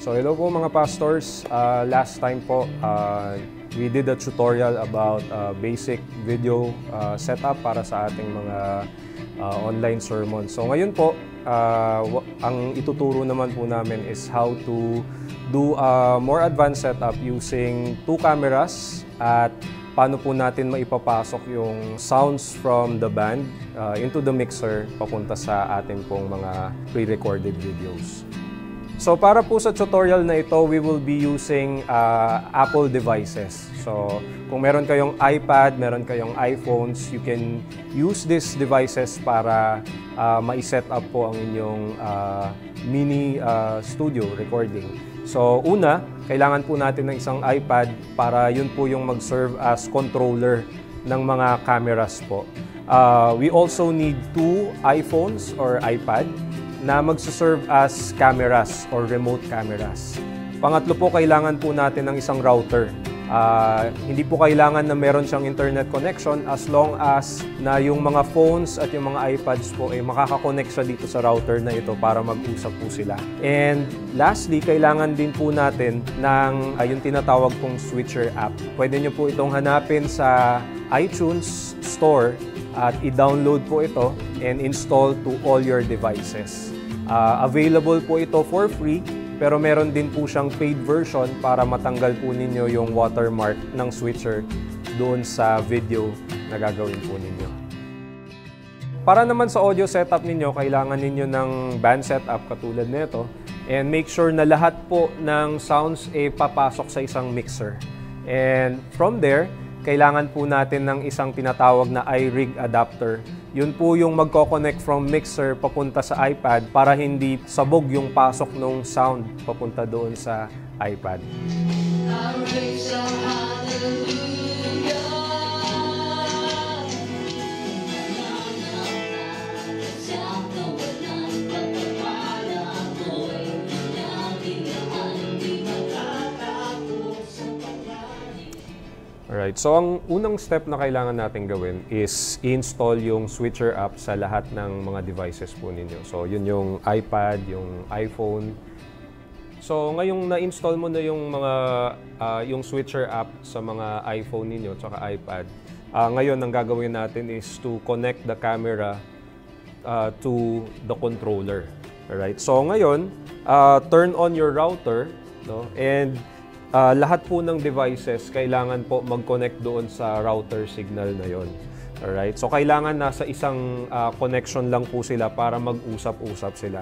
So hello po mga pastors. Uh, last time po, uh, we did a tutorial about uh, basic video uh, setup para sa ating mga uh, online sermon. So ngayon po, uh, ang ituturo naman po namin is how to do a more advanced setup using two cameras at paano po natin maipapasok yung sounds from the band uh, into the mixer papunta sa ating pong mga pre-recorded videos. So para po sa tutorial na ito, we will be using uh, Apple devices. So kung meron kayong iPad, meron kayong iPhones, you can use these devices para uh, ma-set up po ang inyong uh, mini uh, studio recording. So una, kailangan po natin ng isang iPad para yun po yung mag-serve as controller ng mga cameras po. Uh, we also need two iPhones or iPad na magsuserve as cameras or remote cameras. Pangatlo po, kailangan po natin ng isang router. Uh, hindi po kailangan na meron siyang internet connection as long as na yung mga phones at yung mga iPads po ay makakakonect siya dito sa router na ito para mag-usap po sila. And lastly, kailangan din po natin ng uh, yung tinatawag pong switcher app. Pwede nyo po itong hanapin sa iTunes Store at i-download po ito and install to all your devices. Uh, available po ito for free, pero meron din po siyang paid version para matanggal po ninyo yung watermark ng switcher doon sa video na gagawin po ninyo. Para naman sa audio setup ninyo, kailangan ninyo ng band setup katulad nito and make sure na lahat po ng sounds ay papasok sa isang mixer. And from there, kailangan po natin ng isang tinatawag na iRig adapter. Yun po yung magko-connect from mixer papunta sa iPad para hindi sabog yung pasok ng sound papunta doon sa iPad. Alright, so ang unang step na kailangan natin gawin is install yung switcher app sa lahat ng mga devices po ninyo. So yun yung iPad, yung iPhone. So ngayong na-install mo na yung mga uh, yung switcher app sa mga iPhone ninyo at iPad, uh, ngayon ang gagawin natin is to connect the camera uh, to the controller. Alright, so ngayon, uh, turn on your router no? and uh, lahat po ng devices kailangan po mag-connect doon sa router signal na yon. Alright? So, kailangan nasa isang uh, connection lang po sila para mag-usap-usap sila.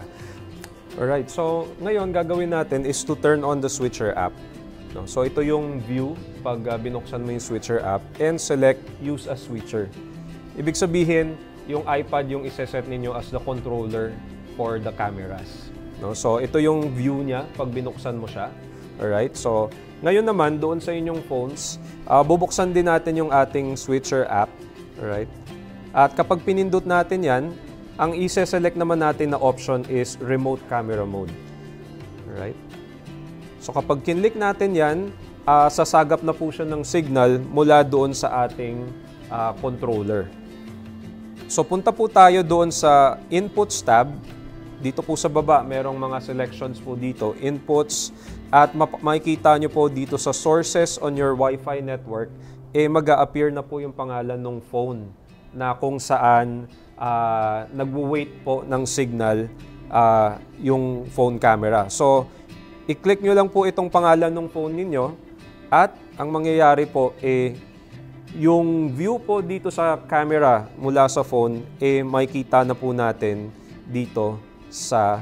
Alright, so ngayon gagawin natin is to turn on the switcher app. No? So ito yung view pag uh, binuksan mo yung switcher app and select use as switcher. Ibig sabihin, yung iPad yung iseset ninyo as the controller for the cameras. No? So ito yung view niya pag binuksan mo siya. Alright, so ngayon naman doon sa inyong phones, uh, bubuksan din natin yung ating switcher app. Alright, at kapag pinindot natin yan, ang i-select naman natin na option is remote camera mode. Alright, so kapag kinlik natin yan, uh, sasagap na po siya ng signal mula doon sa ating uh, controller. So punta po tayo doon sa Inputs tab. Dito po sa baba, merong mga selections po dito. Inputs, at makikita nyo po dito sa sources on your Wi-Fi network, eh mag appear na po yung pangalan ng phone na kung saan uh, nagwo-wait po ng signal uh, yung phone camera. So, i-click nyo lang po itong pangalan ng phone ninyo at ang mangyayari po eh yung view po dito sa camera mula sa phone eh makikita na po natin dito sa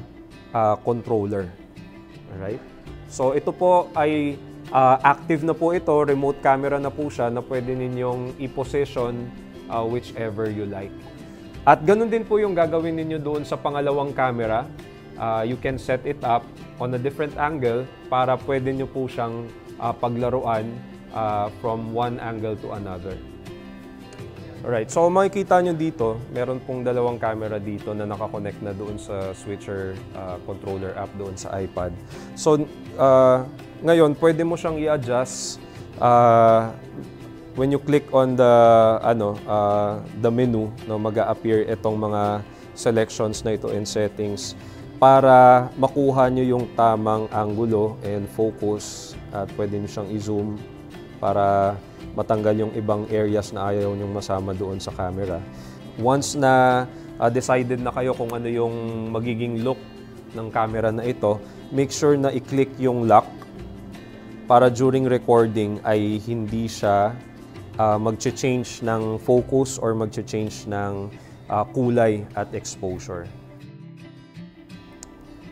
uh, controller. Alright? So ito po ay uh, active na po ito, remote camera na po siya na pwede ninyong i-position uh, whichever you like. At ganun din po yung gagawin ninyo doon sa pangalawang camera. Uh, you can set it up on a different angle para pwede nyo po siyang uh, paglaruan uh, from one angle to another. Alright, so makikita nyo dito, meron pong dalawang camera dito na nakakonect na doon sa switcher uh, controller app doon sa iPad. So, uh, ngayon, pwede mo siyang i-adjust uh, when you click on the ano uh, the menu no mag appear itong mga selections na ito in settings para makuha nyo yung tamang angulo and focus at pwede nyo siyang i-zoom para matanggal yung ibang areas na ayaw nyong masama doon sa camera. Once na uh, decided na kayo kung ano yung magiging look ng camera na ito, make sure na i-click yung lock para during recording ay hindi siya uh, mag-change ng focus or mag-change ng uh, kulay at exposure.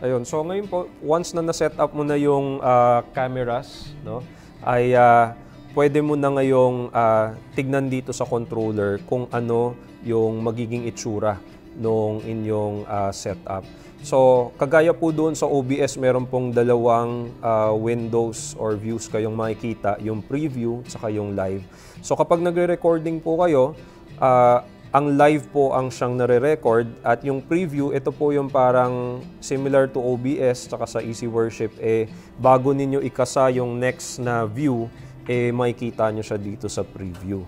Ayun, so ngayon po, once na na-set up mo na yung uh, cameras, no, ay uh, pwede mo na ngayong uh, tignan dito sa controller kung ano yung magiging itsura nung inyong uh, setup. So, kagaya po doon sa OBS, meron pong dalawang uh, windows or views kayong makikita, yung preview at yung live. So, kapag nagre-recording po kayo, uh, ang live po ang siyang nare-record at yung preview, ito po yung parang similar to OBS tsaka sa Easy Worship, eh, bago ninyo ikasa yung next na view, eh, makikita nyo siya dito sa preview.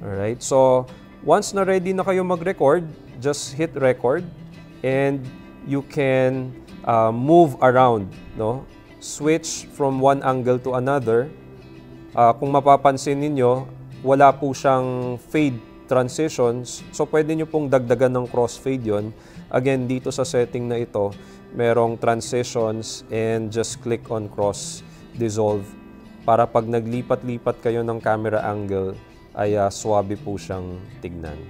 Alright? So, once na ready na kayo mag-record, just hit record and you can uh, move around, no? Switch from one angle to another. Uh, kung mapapansin ninyo, wala po siyang fade transitions. So, pwede nyo pong dagdagan ng crossfade yon. Again, dito sa setting na ito, merong transitions and just click on cross dissolve para pag naglipat-lipat kayo ng camera angle ay uh, swabe po siyang tignan.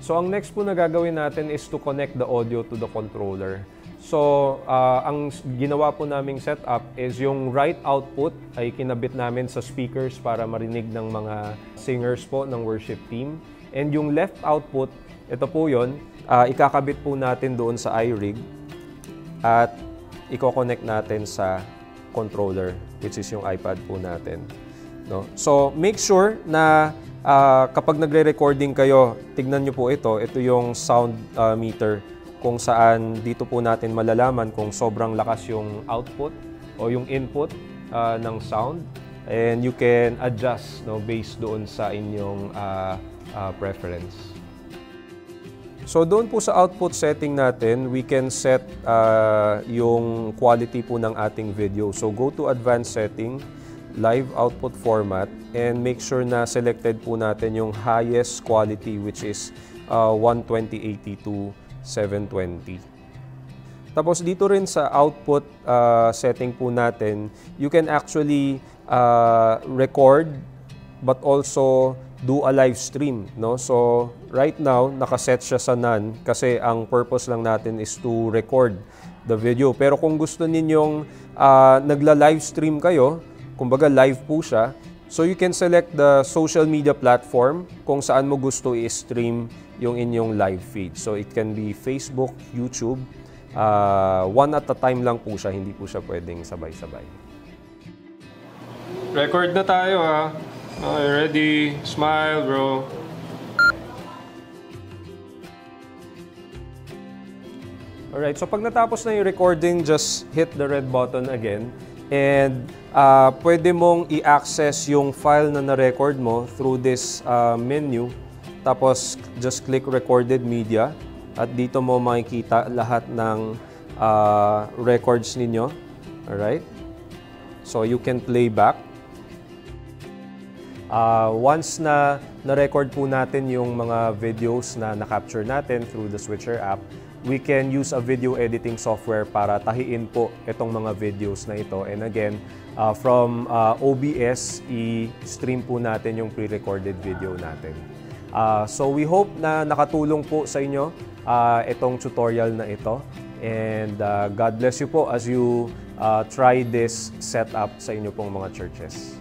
So, ang next po na gagawin natin is to connect the audio to the controller. So, uh, ang ginawa po naming setup is yung right output ay kinabit namin sa speakers para marinig ng mga singers po ng worship team. And yung left output, ito po yon uh, ikakabit po natin doon sa iRig at i-connect natin sa controller, which is yung iPad po natin. No? So, make sure na uh, kapag nagre-recording kayo, tignan nyo po ito. Ito yung sound uh, meter kung saan dito po natin malalaman kung sobrang lakas yung output o yung input uh, ng sound and you can adjust no based doon sa inyong uh, uh, preference. So doon po sa output setting natin, we can set uh, yung quality po ng ating video. So go to advanced setting, live output format, and make sure na selected po natin yung highest quality which is uh, 12080 to 720. Tapos dito rin sa output uh, setting po natin, you can actually uh, record but also do a live stream. No? So right now, nakaset siya sa none kasi ang purpose lang natin is to record the video. Pero kung gusto ninyong uh, nagla-live stream kayo, kumbaga live po siya, so you can select the social media platform kung saan mo gusto i-stream yung inyong live feed. So it can be Facebook, YouTube. Uh, one at a time lang po siya, hindi po siya pwedeng sabay-sabay. Record na tayo ha. Okay, ready? Smile, bro. Alright, so pag natapos na yung recording, just hit the red button again. And uh, pwede mong i-access yung file na na-record mo through this uh, menu tapos, just click recorded media at dito mo makikita lahat ng uh, records ninyo. Alright? So, you can play back. Uh, once na na-record po natin yung mga videos na na-capture natin through the Switcher app, we can use a video editing software para tahiin po itong mga videos na ito. And again, uh, from uh, OBS, i-stream po natin yung pre-recorded video natin. Uh, so we hope na nakatulong po sa inyo uh, itong tutorial na ito. And uh, God bless you po as you uh, try this setup sa inyo pong mga churches.